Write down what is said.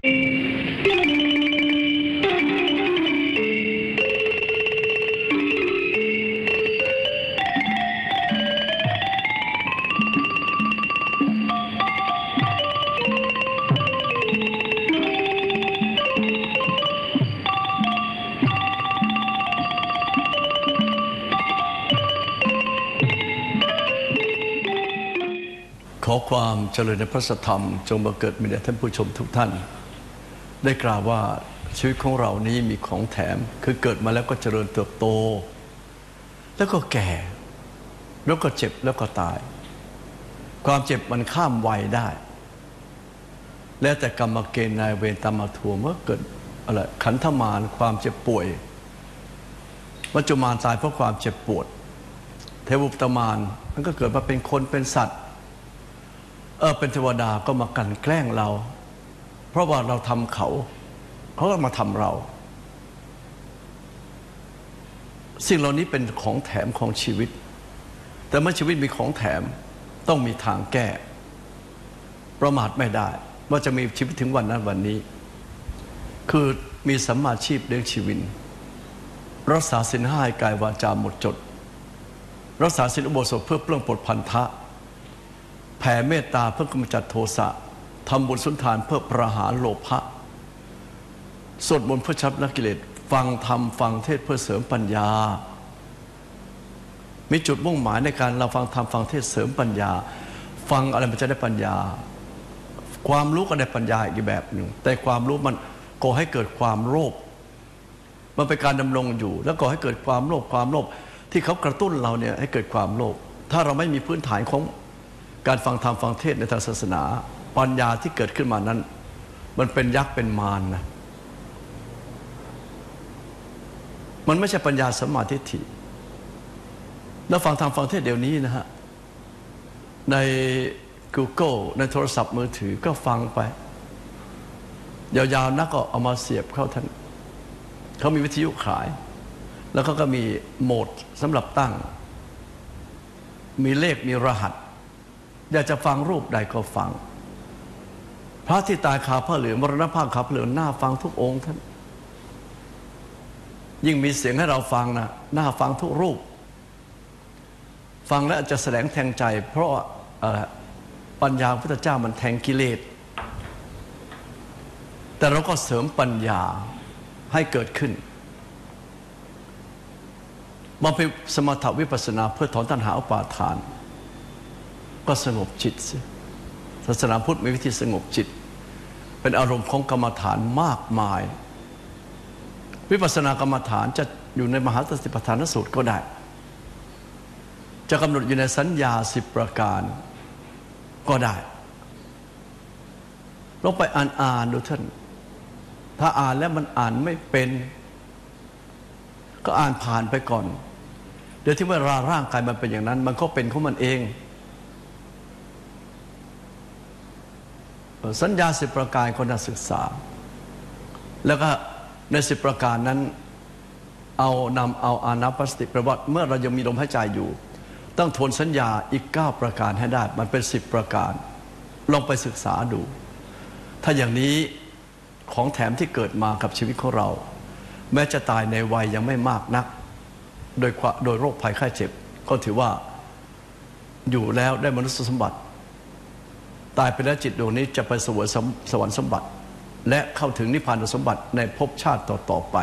ขอความเจริญในพระธรรม จงบังเกิดมีแด่ท่านผู้ชมทุกท่าน ได้กล่าวว่าชีวิตของเรานี้มีของแถม คือเกิดมาแล้วก็เจริญเติบโต แล้วก็แก่ แล้วก็เจ็บแล้วก็ตาย ความเจ็บมันข้ามวัยได้ แล้วแต่กรรมเกณฑ์นายเวรตามาทวงว่าเกิดอะไรขันธมารความเจ็บป่วยวัจุมานตายเพราะความเจ็บปวด เทวุปตมานมันก็เกิดมาเป็นคนเป็นสัตว์ เออเป็นเทวดาก็มากันแกล้งเรา เพราะว่าเราทำเขา เขาก็มาทำเรา สิ่งเหล่านี้เป็นของแถมของชีวิต แต่เมื่อชีวิตมีของแถมต้องมีทางแก้ ประมาทไม่ได้ ว่าจะมีชีวิตถึงวันนั้นวันนี้ คือมีสัมมาชีพเลี้ยงชีวิตรักษาสินห้าให้กายวาจาหมดจด รักษาสินอุโบสถเพื่อเปลื้องปลดพันธะ แผ่เมตตาเพื่อกำจัดโทสะ ทำบุญสุนทานเพื่อประหารโลภะสวดมนต์เพื่อชับนักกิเลสฟังธรรมฟังเทศเพื่อเสริมปัญญา มีจุดมุ่งหมายในการเราฟังธรรมฟังเทศเสริมปัญญา ฟังอะไรมันจะได้ปัญญา ความรู้ก็ได้ปัญญาอีกแบบหนึ่งแต่ความรู้มันก่อให้เกิดความโลภมันเป็นการดำรงอยู่ แล้วก่อให้เกิดความโลภความโลภที่เขากระตุ้นเราเนี่ยให้เกิดความโลภถ้าเราไม่มีพื้นฐานของการฟังธรรมฟังเทศในทางศาสนา ปัญญาที่เกิดขึ้นมานั้น มันเป็นยักษ์เป็นมารนะมันไม่ใช่ปัญญาสมมาทิฏฐิแล้วฟังธรรมฟังเทศเดี๋ยวนี้นะฮะ ใน Google ในโทรศัพท์มือถือก็ฟังไป ยาวๆนักก็เอามาเสียบเข้าท่านเขามีวิทยุขาย แล้วเขาก็มีโหมดสำหรับตั้ง มีเลขมีรหัส อยากจะฟังรูปใดก็ฟัง พระที่ตายคาพระเหลืองมรณภาพคาพระเหลืองน่าฟังทุกองค์ท่าน ยิ่งมีเสียงให้เราฟังนะน่าฟังทุกรูป ฟังแล้วจะแสดงแทงใจ เพราะปัญญาพุทธเจ้ามันแทงกิเลส แต่เราก็เสริมปัญญาให้เกิดขึ้นมาเป็นสมถวิปัสสนาเพื่อถอนตัณหาอุปาทาน ก็สงบจิตสิ ศาสนาพุทธมีวิธีสงบจิต เป็นอารมณ์ของกรรมฐานมากมาย วิปัสสนากรรมฐานจะอยู่ในมหาสติปัฏฐานสูตรก็ได้ จะกำหนดอยู่ในสัญญาสิบประการก็ได้ลองไปอ่านอ่านดูท่าน ถ้าอ่านแล้วมันอ่านไม่เป็น ก็อ่านผ่านไปก่อน เดี๋ยวที่เวลาร่างกายมันเป็นอย่างนั้น มันก็เป็นของมันเอง สัญญาสิบประการคนนักศึกษา แล้วก็ในสิบประการนั้นเอานำเอาอานาปสติแปลว่าเมื่อเรายังมีลมหายใจอยู่ ต้องทวนสัญญาอีก 9 ประการให้ได้ มันเป็น 10 ประการ ลองไปศึกษาดู ถ้าอย่างนี้ของแถมที่เกิดมากับชีวิตของเรา แม้จะตายในวัยยังไม่มากนัก โดยโดยโรคภัยไข้เจ็บ ก็ถือว่าอยู่แล้วได้มนุษยสมบัติ ตายไปแล้วจิตดวงนี้จะไปสวยสวรรค์สมบัติ และเข้าถึงนิพพานสมบัติในภพชาติต่อๆไป